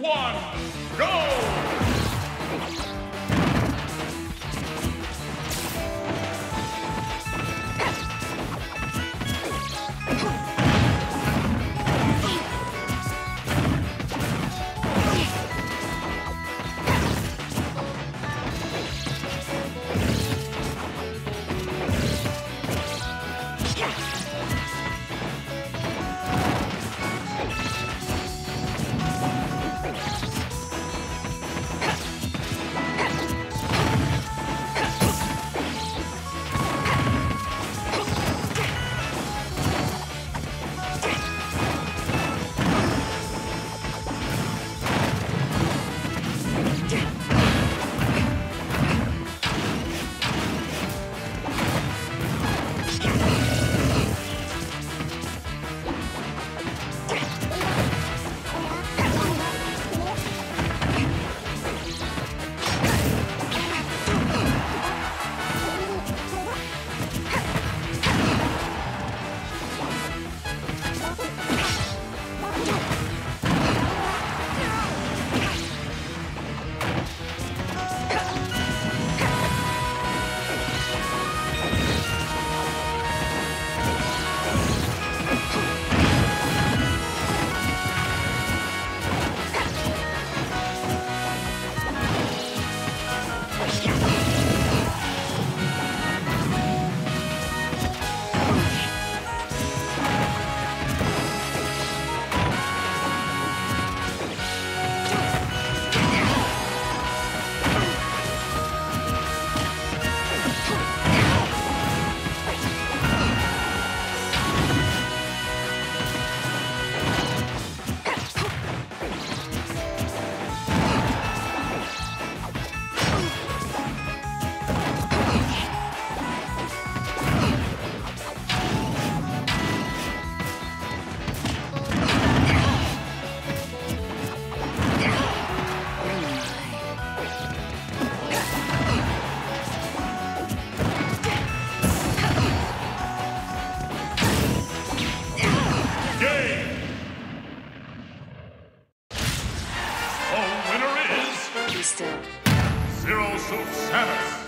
one, go! Zero Suit Samus.